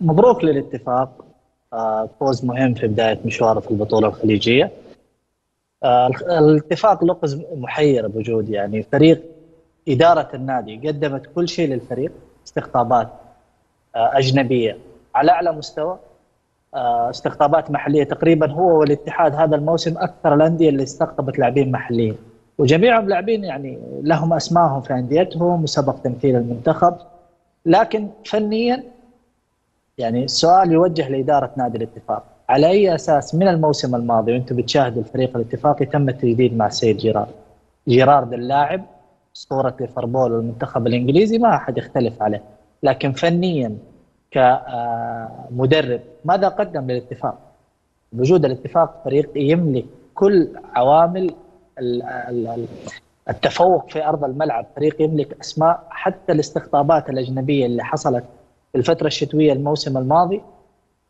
مبروك للاتفاق. آه، فوز مهم في بداية مشواره في البطولة الخليجية. آه، الاتفاق لغز محير بوجود يعني فريق إدارة النادي قدمت كل شيء للفريق استقطابات آه، أجنبية على أعلى مستوى. استقطابات محلية. تقريبا هو والاتحاد هذا الموسم أكثر الأندية اللي استقطبت لاعبين محليين. وجميعهم لاعبين يعني لهم أسمائهم في أنديتهم وسبق تمثيل المنتخب. لكن فنيا يعني السؤال يوجه لإدارة نادي الاتفاق. على أي أساس من الموسم الماضي وأنتم بتشاهدوا الفريق الاتفاقي تم التجديد مع سيد جيرارد؟ جيرارد اللاعب أسطورة ليفربول والمنتخب الإنجليزي ما أحد يختلف عليه. لكن فنيا كمدرب ماذا قدم للاتفاق؟ وجود الاتفاق فريق يملك كل عوامل التفوق في أرض الملعب، فريق يملك أسماء حتى الاستقطابات الأجنبية اللي حصلت الفترة الشتوية الموسم الماضي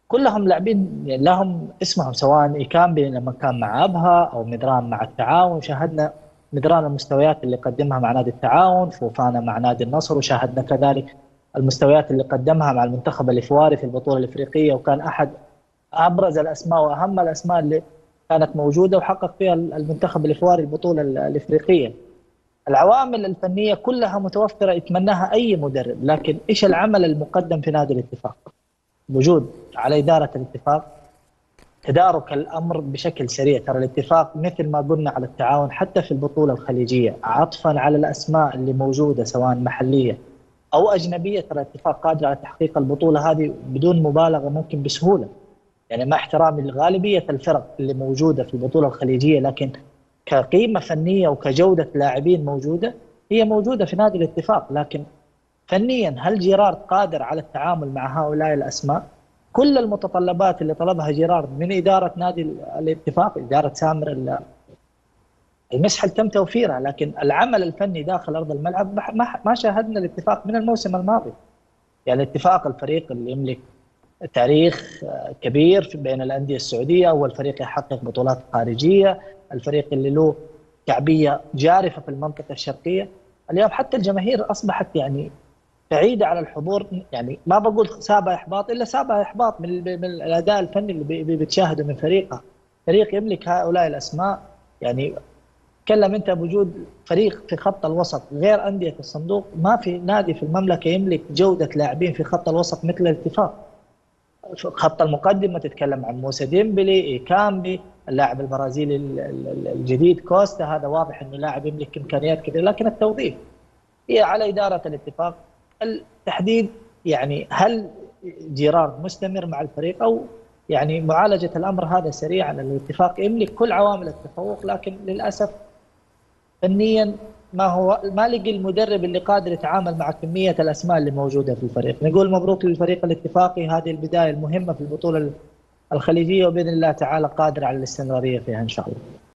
كلهم لاعبين لهم اسمهم سواء إيكامبي لما كان مع أبها أو مدران مع التعاون. شاهدنا مدران المستويات اللي قدمها مع نادي التعاون فوفانا مع نادي النصر وشاهدنا كذلك المستويات اللي قدمها مع المنتخب الإفواري في البطولة الإفريقية. وكان أحد أبرز الأسماء وأهم الأسماء اللي كانت موجودة وحقق فيها المنتخب الإفواري البطولة الإفريقية. العوامل الفنية كلها متوفرة يتمناها أي مدرب. لكن إيش العمل المقدم في نادي الاتفاق؟ وجود على إدارة الاتفاق تدارك الأمر بشكل سريع. ترى الاتفاق مثل ما قلنا على التعاون حتى في البطولة الخليجية عطفا على الأسماء اللي موجودة سواء محلية أو أجنبية. ترى الاتفاق قادر على تحقيق البطولة هذه بدون مبالغة ممكن بسهولة. يعني مع احترامي لغالبية الفرق اللي موجودة في البطولة الخليجية لكن كقيمة فنية وكجودة لاعبين موجودة هي موجودة في نادي الاتفاق لكن فنيا هل جيرارد قادر على التعامل مع هؤلاء الأسماء؟ كل المتطلبات اللي طلبها جيرارد من إدارة نادي الاتفاق إدارة سامر المسحل تم توفيرها لكن العمل الفني داخل أرض الملعب ما شاهدنا الاتفاق من الموسم الماضي يعني الاتفاق الفريق اللي يملك تاريخ كبير بين الأندية السعودية أول فريق يحقق بطولات خارجية الفريق اللي له شعبيه جارفة في المنطقة الشرقية. اليوم حتى الجماهير أصبحت يعني بعيدة عن الحضور يعني ما بقول سابع إحباط إلا سابع إحباط من, من الأداء الفني اللي بتشاهده من فريقها فريق يملك هؤلاء الأسماء. يعني تكلم أنت بوجود فريق في خط الوسط غير أندية الصندوق ما في نادي في المملكة يملك جودة لاعبين في خط الوسط مثل الاتفاق. خط المقدمة تتكلم عن موسى ديمبلي إيكامبي اللاعب البرازيلي الجديد. كوستا هذا واضح إنه لاعب يملك إمكانيات كثيرة لكن التوظيف هي على إدارة الاتفاق. التحديد يعني هل جيرارد مستمر مع الفريق أو يعني معالجة الأمر هذا سريعا؟ الاتفاق يملك كل عوامل التفوق لكن للأسف فنيا ما هو ما لقي المدرب اللي قادر يتعامل مع كمية الأسماء اللي موجودة في الفريق، نقول مبروك للفريق الاتفاقي هذه البداية المهمة في البطولة الخليجية وبإذن الله تعالى قادر على الاستمرارية فيها إن شاء الله.